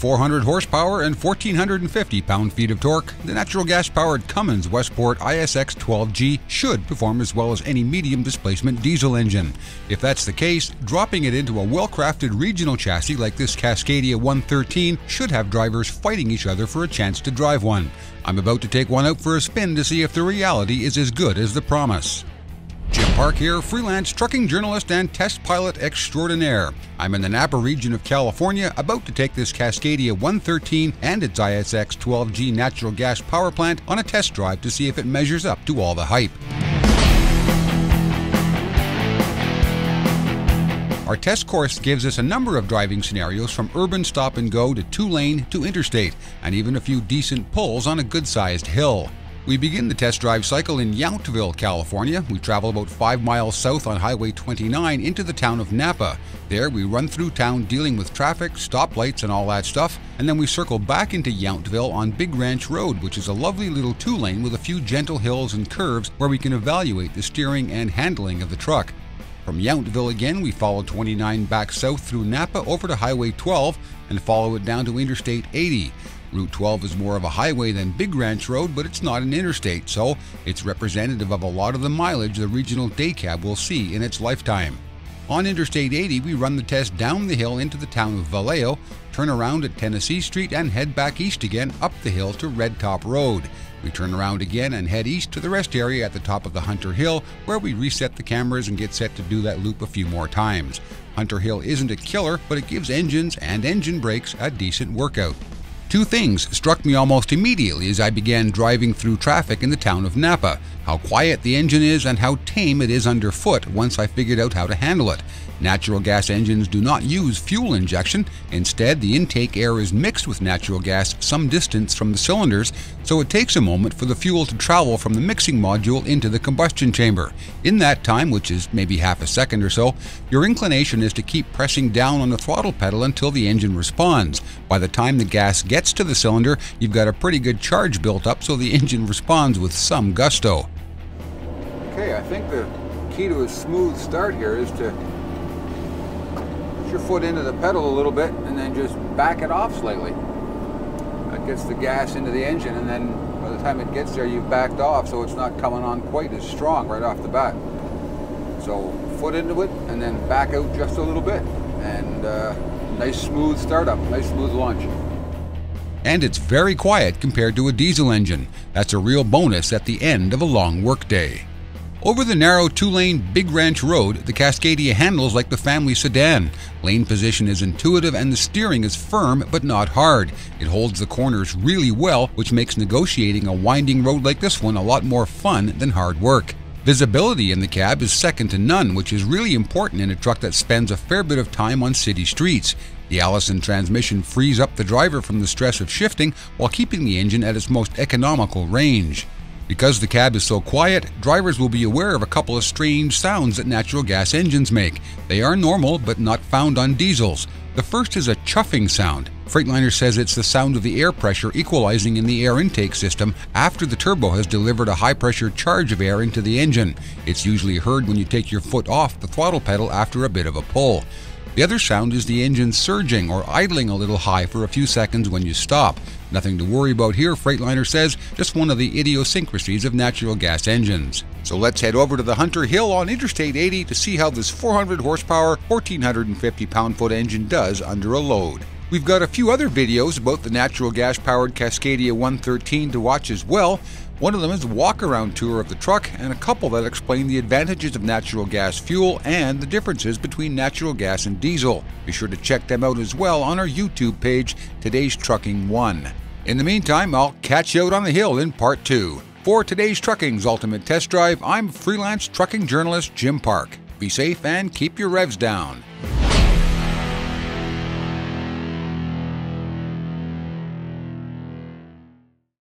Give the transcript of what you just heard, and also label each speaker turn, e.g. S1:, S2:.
S1: At 400 horsepower and 1,450 pound-feet of torque, the natural gas-powered Cummins Westport ISX 12G should perform as well as any medium displacement diesel engine. If that's the case, dropping it into a well-crafted regional chassis like this Cascadia 113 should have drivers fighting each other for a chance to drive one. I'm about to take one out for a spin to see if the reality is as good as the promise. Park here, freelance trucking journalist and test pilot extraordinaire. I'm in the Napa region of California, about to take this Cascadia 113 and its ISX 12G natural gas power plant on a test drive to see if it measures up to all the hype. Our test course gives us a number of driving scenarios from urban stop and go to two lane to interstate, and even a few decent pulls on a good sized hill. We begin the test drive cycle in Yountville, California. We travel about five miles south on Highway 29 into the town of Napa. There, we run through town dealing with traffic, stoplights, and all that stuff, and then we circle back into Yountville on Big Ranch Road, which is a lovely little two lane with a few gentle hills and curves where we can evaluate the steering and handling of the truck. From Yountville again, we follow 29 back south through Napa over to Highway 12 and follow it down to Interstate 80. Route 12 is more of a highway than Big Ranch Road, but it's not an interstate, so it's representative of a lot of the mileage the regional day cab will see in its lifetime. On Interstate 80, we run the test down the hill into the town of Vallejo, turn around at Tennessee Street, and head back east again up the hill to Red Top Road. We turn around again and head east to the rest area at the top of the Hunter Hill, where we reset the cameras and get set to do that loop a few more times. Hunter Hill isn't a killer, but it gives engines and engine brakes a decent workout. Two things struck me almost immediately as I began driving through traffic in the town of Napa how quiet the engine is and how tame it is underfoot once I figured out how to handle it. Natural gas engines do not use fuel injection. Instead, the intake air is mixed with natural gas some distance from the cylinders, so it takes a moment for the fuel to travel from the mixing module into the combustion chamber. In that time, which is maybe half a second or so, your inclination is to keep pressing down on the throttle pedal until the engine responds. By the time the gas gets to the cylinder, you've got a pretty good charge built up so the engine responds with some gusto. Okay, I think the key to a smooth start here is to put your foot into the pedal a little bit and then just back it off slightly. That gets the gas into the engine and then by the time it gets there you've backed off so it's not coming on quite as strong right off the bat. So foot into it and then back out just a little bit and uh, nice smooth startup, nice smooth launch. And it's very quiet compared to a diesel engine. That's a real bonus at the end of a long workday. Over the narrow two-lane Big Ranch Road, the Cascadia handles like the family sedan. Lane position is intuitive and the steering is firm but not hard. It holds the corners really well, which makes negotiating a winding road like this one a lot more fun than hard work. Visibility in the cab is second to none, which is really important in a truck that spends a fair bit of time on city streets. The Allison transmission frees up the driver from the stress of shifting while keeping the engine at its most economical range. Because the cab is so quiet, drivers will be aware of a couple of strange sounds that natural gas engines make. They are normal, but not found on diesels. The first is a chuffing sound. Freightliner says it's the sound of the air pressure equalizing in the air intake system after the turbo has delivered a high pressure charge of air into the engine. It's usually heard when you take your foot off the throttle pedal after a bit of a pull. The other sound is the engine surging or idling a little high for a few seconds when you stop. Nothing to worry about here, Freightliner says, just one of the idiosyncrasies of natural gas engines. So let's head over to the Hunter Hill on Interstate 80 to see how this 400 horsepower, 1450 pound foot engine does under a load. We've got a few other videos about the natural gas powered Cascadia 113 to watch as well. One of them is a walk around tour of the truck, and a couple that explain the advantages of natural gas fuel and the differences between natural gas and diesel. Be sure to check them out as well on our YouTube page, Today's Trucking 1. In the meantime, I'll catch you out on the hill in part 2. For today's Trucking's Ultimate Test Drive, I'm freelance trucking journalist Jim Park. Be safe and keep your revs down.